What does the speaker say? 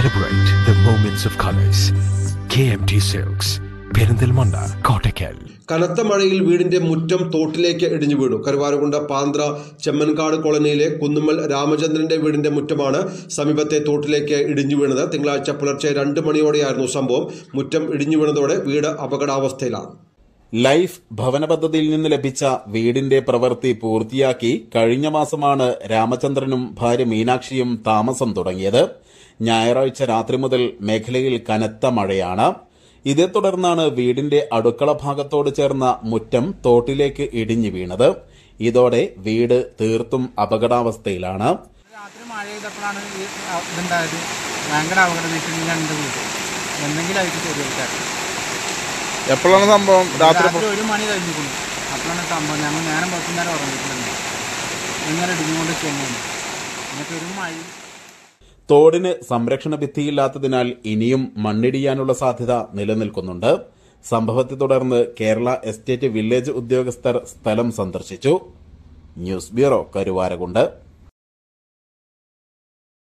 Celebrate the moments of colors. KMT Silks, Perinthalmanna Kottakkal കനത്ത മഴയിൽ വീടിന്റെ മുറ്റം തോട്ടിലേക്ക് ഇടിഞ്ഞു വീണു. കരുവാരകുണ്ട പാന്ത്ര ചെമ്മൻകാട് കോളനിയിലെ കുന്നുമ്മൽ രാമചന്ദ്രന്റെ വീടിന്റെ മുറ്റമാണ് സമീപത്തെ തോട്ടിലേക്ക് ഇടിഞ്ഞു വീണത്. തിങ്കളാഴ്ച പുലർച്ചെ രണ്ട് മണിയോടെയായിരുന്നു സംഭവം. മുറ്റം ഇടിഞ്ഞു വീണതോടെ വീട് അപകടാവസ്ഥയിലാണ്. ലൈഫ് ഭവന പദ്ധതിയിൽ നിന്ന് ലഭിച്ച വീടിന്റെ പ്രവൃത്തി പൂർത്തിയാക്കി കഴിഞ്ഞ മാസമാണ് രാമചന്ദ്രനും ഭാര്യ മീനാക്ഷിയും താമസം തുടങ്ങിയത്. ഞായറാഴ്ച രാത്രി മുതൽ മേഖലയിൽ കനത്ത മഴയാണ്. ഇതേ തുടർന്നാണ് വീടിന്റെ അടുക്കള ഭാഗത്തോട് ചേർന്ന മുറ്റം തോട്ടിലേക്ക് ഇടിഞ്ഞു വീണത്. ഇതോടെ വീട് തീർത്തും അപകടാവസ്ഥയിലാണ്. രാത്രി മഴ ചെയ്തപ്പോഴാണ് ഈ ഇതുണ്ടായത്. ഭയങ്കര അപകടം വീട്. എന്തെങ്കിലും ആയിട്ട് എപ്പോഴാണ് സംഭവം? രാത്രി ഒരു മണി കഴിഞ്ഞിരിക്കുന്നു. അപ്പോഴാണ് സംഭവം. ഞങ്ങൾ നേരം പത്ത് നേരം ഉറങ്ങിയിട്ടുണ്ട് ഇങ്ങനെ ഇടിഞ്ഞുകൊണ്ട് ചെന്നു. എന്നിട്ട് ഒരു മഴ തോടിന് സംരക്ഷണ ഭിത്തിയില്ലാത്തതിനാൽ ഇനിയും മണ്ണിടിയാനുള്ള സാധ്യത നിലനിൽക്കുന്നുണ്ട്. സംഭവത്തെ തുടർന്ന് കേരള എസ്റ്റേറ്റ് വില്ലേജ് ഉദ്യോഗസ്ഥർ സ്ഥലം സന്ദർശിച്ചു. News bureau Karuvarakundu.